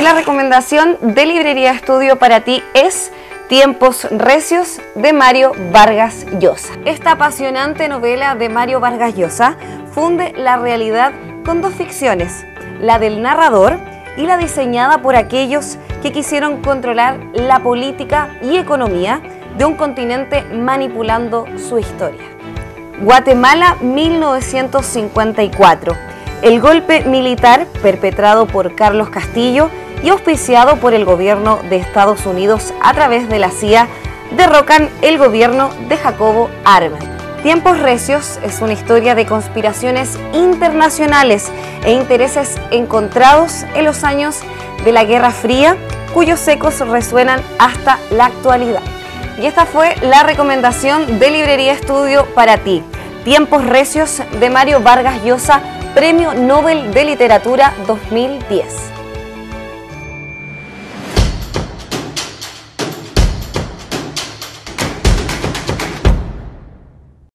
la recomendación de Librería Estudio para ti es Tiempos Recios de Mario Vargas Llosa. Esta apasionante novela de Mario Vargas Llosa funde la realidad con dos ficciones, la del narrador y la diseñada por aquellos que quisieron controlar la política y economía de un continente manipulando su historia. Guatemala 1954. El golpe militar perpetrado por Carlos Castillo y auspiciado por el gobierno de Estados Unidos a través de la CIA derrocan el gobierno de Jacobo Arben. Tiempos Recios es una historia de conspiraciones internacionales e intereses encontrados en los años de la Guerra Fría, cuyos ecos resuenan hasta la actualidad. Y esta fue la recomendación de Librería Estudio para ti. Tiempos Recios de Mario Vargas Llosa, Premio Nobel de Literatura 2010.